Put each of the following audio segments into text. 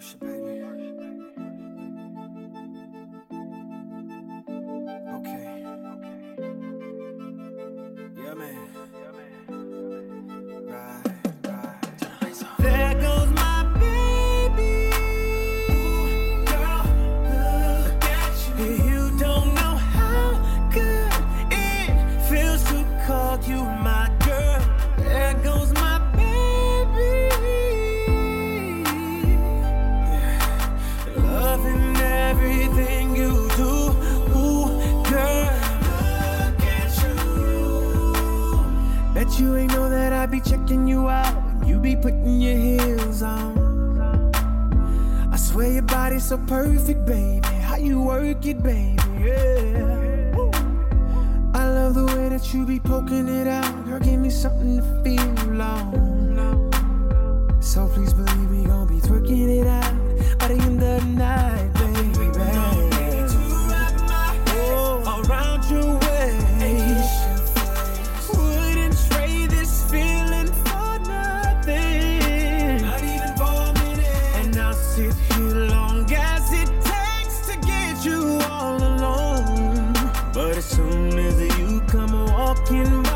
失败 Bet you ain't know that I be checking you out when you be putting your heels on. I swear your body's so perfect, baby. How you work it, baby, yeah. I love the way that you be poking it out. Girl, give me something to feel on. So please believe we gon' be twerking it out by the end of the night, as soon as you come walking my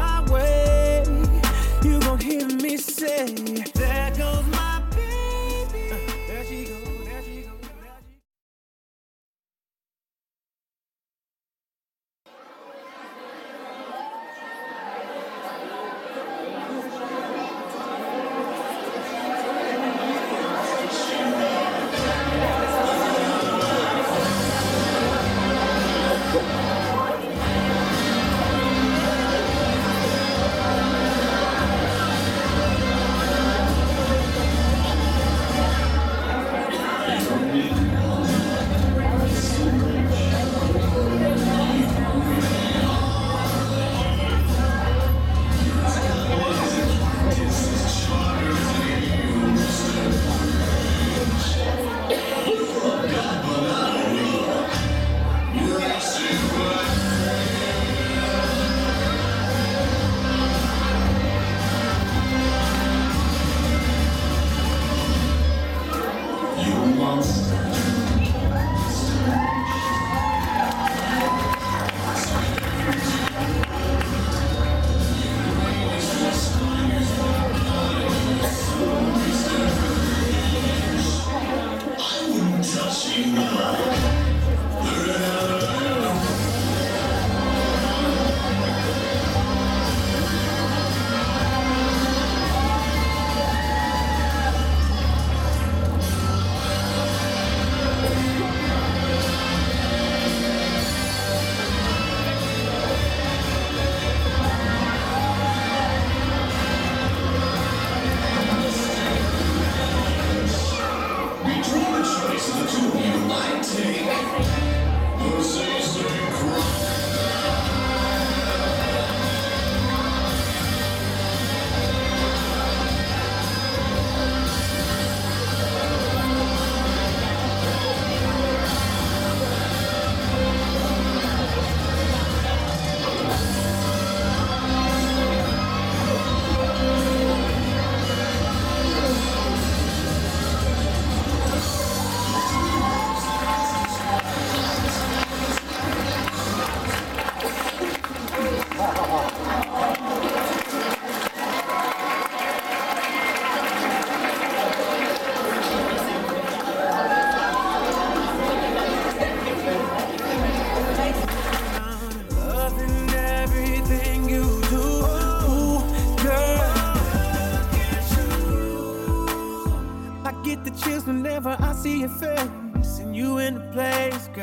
Loving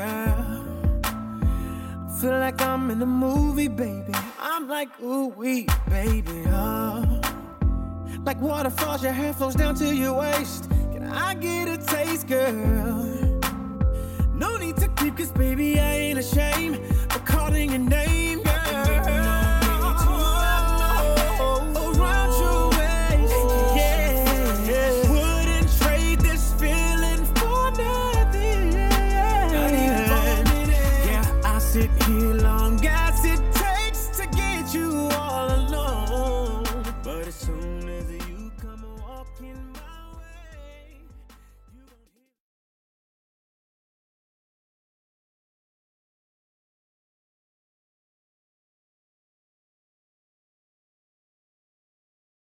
girl. I feel like I'm in a movie, baby. I'm like, ooh, wee, baby, oh. Like waterfalls, your hair flows down to your waist. Can I get a taste, girl? sit here long.